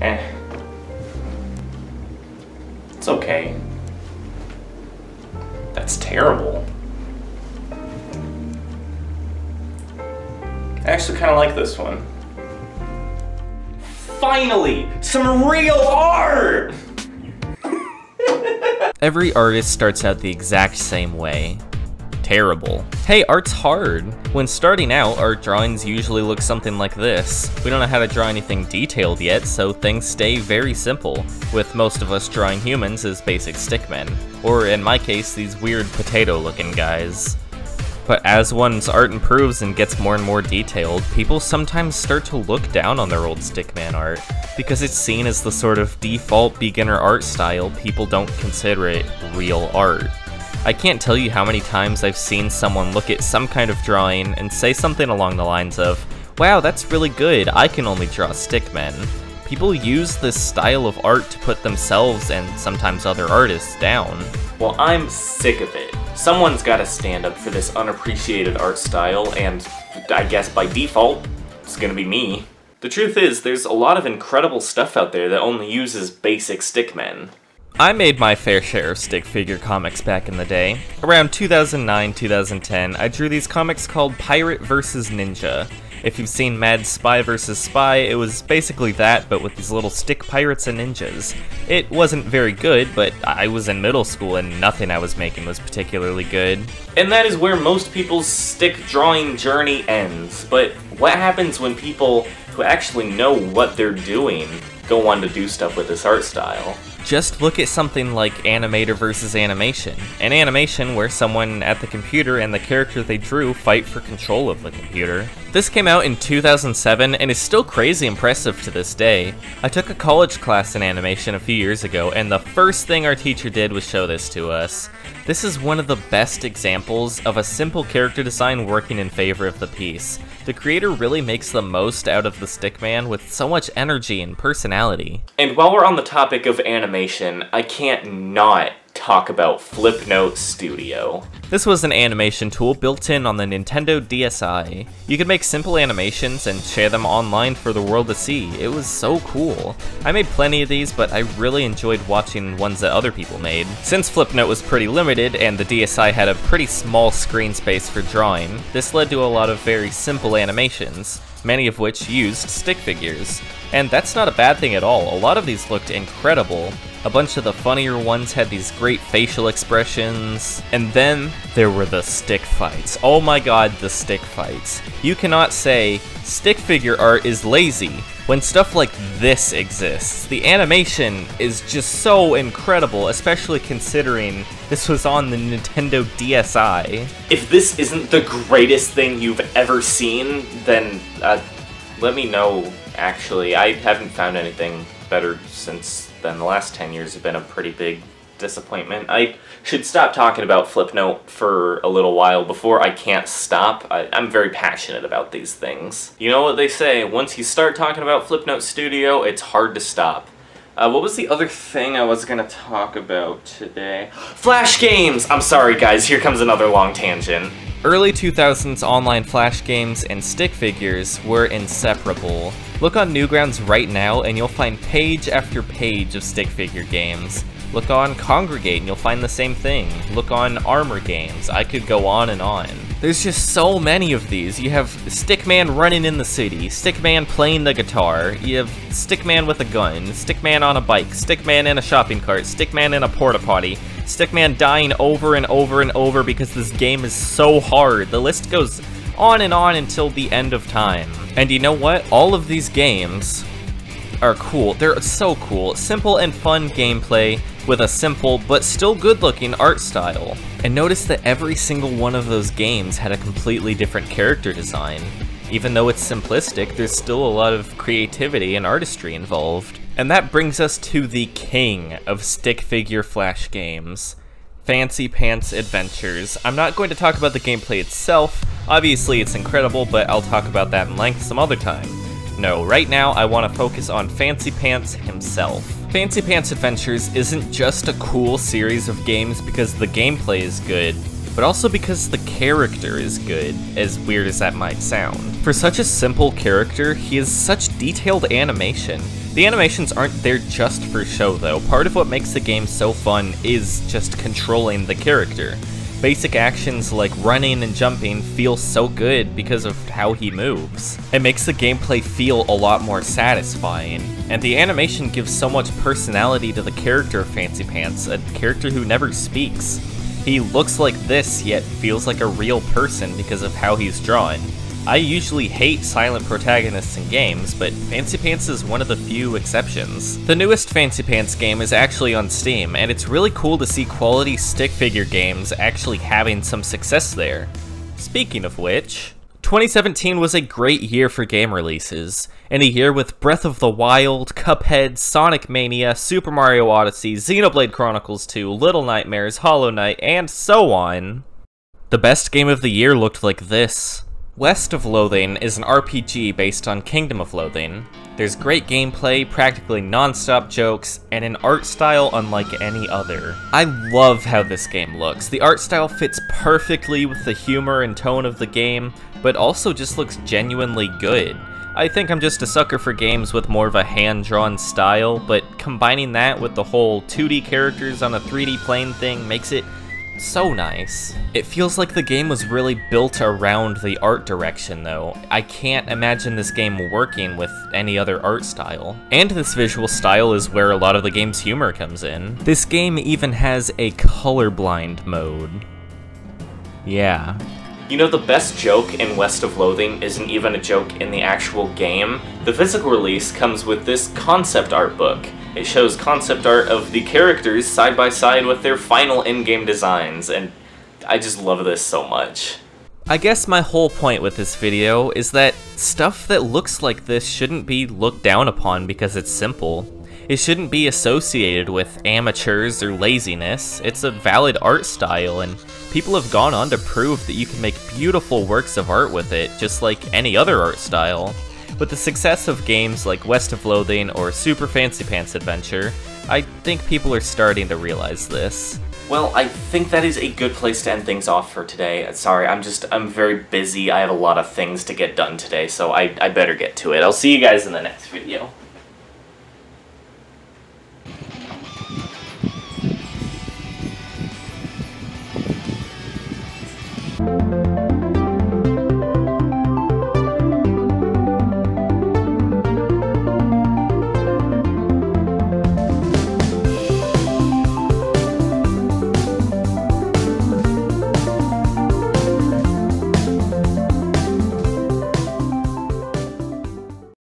Eh. It's okay. That's terrible. I actually kind of like this one. Finally, some real art! Every artist starts out the exact same way. Terrible. Hey, art's hard. When starting out, art drawings usually look something like this. We don't know how to draw anything detailed yet, so things stay very simple, with most of us drawing humans as basic stickmen. Or in my case, these weird potato-looking guys. But as one's art improves and gets more and more detailed, people sometimes start to look down on their old stickman art, because it's seen as the sort of default beginner art style people don't consider it real art. I can't tell you how many times I've seen someone look at some kind of drawing and say something along the lines of, wow, that's really good, I can only draw stickmen. People use this style of art to put themselves and sometimes other artists down. Well, I'm sick of it. Someone's gotta stand up for this unappreciated art style, and I guess by default, it's gonna be me. The truth is, there's a lot of incredible stuff out there that only uses basic stickmen. I made my fair share of stick figure comics back in the day. Around 2009-2010, I drew these comics called Pirate vs. Ninja. If you've seen Mad Spy vs. Spy, it was basically that, but with these little stick pirates and ninjas. It wasn't very good, but I was in middle school and nothing I was making was particularly good. And that is where most people's stick drawing journey ends. But what happens when people who actually know what they're doing go on to do stuff with this art style? Just look at something like Animator versus Animation. An animation where someone at the computer and the character they drew fight for control of the computer. This came out in 2007 and is still crazy impressive to this day. I took a college class in animation a few years ago and the first thing our teacher did was show this to us. This is one of the best examples of a simple character design working in favor of the piece. The creator really makes the most out of the Stickman with so much energy and personality. And while we're on the topic of animation, I can't not talk about Flipnote Studio. This was an animation tool built in on the Nintendo DSi. You could make simple animations and share them online for the world to see. It was so cool. I made plenty of these, but I really enjoyed watching ones that other people made. Since Flipnote was pretty limited and the DSi had a pretty small screen space for drawing, this led to a lot of very simple animations, many of which used stick figures. And that's not a bad thing at all, a lot of these looked incredible, a bunch of the funnier ones had these great facial expressions. And then there were the stick fights. Oh my god, the stick fights. You cannot say stick figure art is lazy when stuff like this exists. The animation is just so incredible, especially considering this was on the Nintendo DSi. If this isn't the greatest thing you've ever seen, then uh, let me know, actually. I haven't found anything better since then the last 10 years have been a pretty big disappointment. I should stop talking about Flipnote for a little while before I can't stop. I, am very passionate about these things. You know what they say, once you start talking about Flipnote Studio, it's hard to stop. Uh, what was the other thing I was gonna talk about today? Flash games! I'm sorry guys, here comes another long tangent. Early 2000s online flash games and stick figures were inseparable. Look on Newgrounds right now and you'll find page after page of stick figure games. Look on Kongregate and you'll find the same thing. Look on Armor Games. I could go on and on. There's just so many of these. You have Stickman running in the city, Stickman playing the guitar, you have Stickman with a gun, Stickman on a bike, Stickman in a shopping cart, Stickman in a porta potty, Stickman dying over and over and over because this game is so hard. The list goes on and on until the end of time. And you know what? All of these games are cool. They're so cool. Simple and fun gameplay with a simple but still good looking art style. And notice that every single one of those games had a completely different character design. Even though it's simplistic, there's still a lot of creativity and artistry involved. And that brings us to the king of stick figure flash games. Fancy Pants Adventures. I'm not going to talk about the gameplay itself, obviously it's incredible, but I'll talk about that in length some other time. No, right now I want to focus on Fancy Pants himself. Fancy Pants Adventures isn't just a cool series of games because the gameplay is good, but also because the character is good, as weird as that might sound. For such a simple character, he has such detailed animation. The animations aren't there just for show though, part of what makes the game so fun is just controlling the character. Basic actions like running and jumping feel so good because of how he moves. It makes the gameplay feel a lot more satisfying, and the animation gives so much personality to the character of Fancy Pants, a character who never speaks. He looks like this, yet feels like a real person because of how he's drawn. I usually hate silent protagonists in games, but Fancy Pants is one of the few exceptions. The newest Fancy Pants game is actually on Steam, and it's really cool to see quality stick figure games actually having some success there. Speaking of which, 2017 was a great year for game releases, and a year with Breath of the Wild, Cuphead, Sonic Mania, Super Mario Odyssey, Xenoblade Chronicles 2, Little Nightmares, Hollow Knight, and so on. The best game of the year looked like this. West of Loathing is an RPG based on Kingdom of Loathing. There's great gameplay, practically non-stop jokes, and an art style unlike any other. I love how this game looks. The art style fits perfectly with the humor and tone of the game, but also just looks genuinely good. I think I'm just a sucker for games with more of a hand-drawn style, but combining that with the whole 2D characters on a 3D plane thing makes it so nice. It feels like the game was really built around the art direction though. I can't imagine this game working with any other art style. And this visual style is where a lot of the game's humor comes in. This game even has a colorblind mode. Yeah. You know, the best joke in West of Loathing isn't even a joke in the actual game. The physical release comes with this concept art book. It shows concept art of the characters side by side with their final in-game designs, and I just love this so much. I guess my whole point with this video is that stuff that looks like this shouldn't be looked down upon because it's simple. It shouldn't be associated with amateurs or laziness. It's a valid art style, and people have gone on to prove that you can make beautiful works of art with it, just like any other art style. With the success of games like West of Loathing or Super Fancy Pants Adventure, I think people are starting to realize this. Well, I think that is a good place to end things off for today. Uh, sorry, I'm just, I'm very busy. I have a lot of things to get done today, so I, I better get to it. I'll see you guys in the next video.